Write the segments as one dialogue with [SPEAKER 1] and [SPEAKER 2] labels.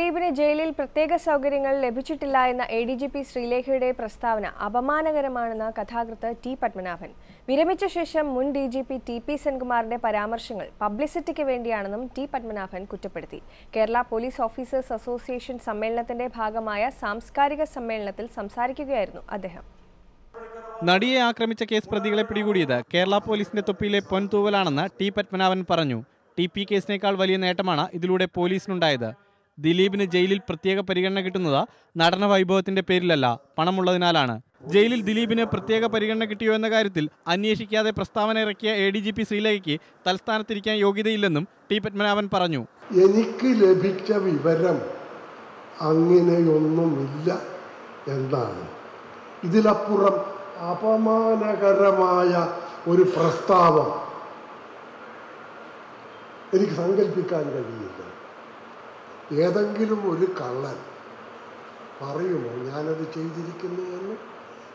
[SPEAKER 1] ദിലീപിന് ജയിലിൽ പ്രത്യേക സൗകര്യങ്ങൾ ലഭിച്ചിട്ടില്ല എന്ന എ ഡി ജി പി ശ്രീലേഖയുടെ പ്രസ്താവന അപമാനകരമാണെന്ന് കഥാകൃത്ത് ടി പത്മനാഭൻ. വിരമിച്ച ശേഷം മുൻ D G P T P സെൻകുമാറിന്റെ പരാമർശങ്ങൾ പബ്ലിസിറ്റിക്ക് വേണ്ടിയാണെന്നും ടി പത്മനാഭൻ കുറ്റപ്പെടുത്തി. കേരള പോലീസ് ഓഫീസേഴ്സ് അസോസിയേഷൻ സമ്മേളനത്തിന്റെ ഭാഗമായ സാംസ്കാരിക സമ്മേളനത്തിൽ സംസാരിക്കുകയായിരുന്നു അദ്ദേഹം.
[SPEAKER 2] നടിയെ ആക്രമിച്ച കേസ് പ്രതികളെ പിടികൂടിയത് കേരള പോലീസിന്റെ തൊപ്പിയിലെ പൊൻതൂവലാണെന്ന് ടി പത്മനാഭൻ പറഞ്ഞു. ടി പി കേസിനേക്കാൾ വലിയ നേട്ടമാണ് ഇതിലൂടെ പോലീസിനുണ്ടായത്. ദിലീപിന് ജയിലിൽ പ്രത്യേക പരിഗണന കിട്ടുന്നത് നടന വൈഭവത്തിന്റെ പേരിലല്ല പണമുള്ളതിനാലാണ്. ജയിലിൽ ദിലീപിന് പ്രത്യേക പരിഗണന കിട്ടിയോ എന്ന കാര്യത്തിൽ അന്വേഷിക്കാതെ പ്രസ്താവന ഇറക്കിയ എ ഡി ജി പി ശ്രീലേഖയ്ക്ക് തലസ്ഥാനത്തിരിക്കാൻ യോഗ്യതയില്ലെന്നും ടി പത്മനാഭൻ പറഞ്ഞു.
[SPEAKER 3] എനിക്ക് ലഭിച്ച വിവരം അങ്ങനെയൊന്നുമില്ല എന്നാണ്. ഇതിലപ്പുറം അപമാനകരമായ ഒരു പ്രസ്താവം എനിക്ക് സങ്കല്പിക്കാൻ കഴിയില്ല. ഏതെങ്കിലും ഒരു കള്ളൻ പറയുമോ ഞാനത് ചെയ്തിരിക്കുന്നു എന്ന്?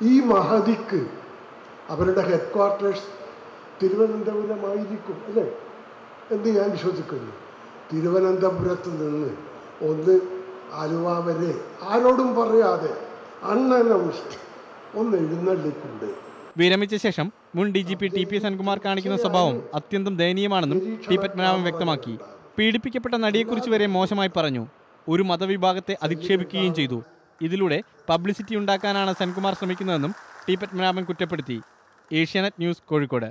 [SPEAKER 3] ഈ മഹതിക്ക് അവരുടെ ഹെഡ് ക്വാർട്ടേഴ്സ് തിരുവനന്തപുരമായിരിക്കും അല്ലേ? എന്ന് ഞാൻ വിശ്വസിക്കുന്നു. തിരുവനന്തപുരത്ത് നിന്ന് ഒന്ന് ആലുവ വരെ ആരോടും പറയാതെ അൺഅനൗൺസ്ഡ് ഒന്ന് എഴുന്നള്ളിക്കൊണ്ട്
[SPEAKER 2] വിരമിച്ച ശേഷം മുൻ D G P T P Senkumar കാണിക്കുന്ന സ്വഭാവം അത്യന്തം ദയനീയമാണെന്നും ടി പത്മനാഭൻ വ്യക്തമാക്കി. പീഡിപ്പിക്കപ്പെട്ട നടിയെക്കുറിച്ച് വരെ മോശമായി പറഞ്ഞു. ഒരു മതവിഭാഗത്തെ അധിക്ഷേപിക്കുകയും ചെയ്തു. ഇതിലൂടെ പബ്ലിസിറ്റി ഉണ്ടാക്കാനാണ് സെൻകുമാർ ശ്രമിക്കുന്നതെന്നും ടി പത്മനാഭൻ കുറ്റപ്പെടുത്തി. ഏഷ്യാനെറ്റ് ന്യൂസ് കോഴിക്കോട്.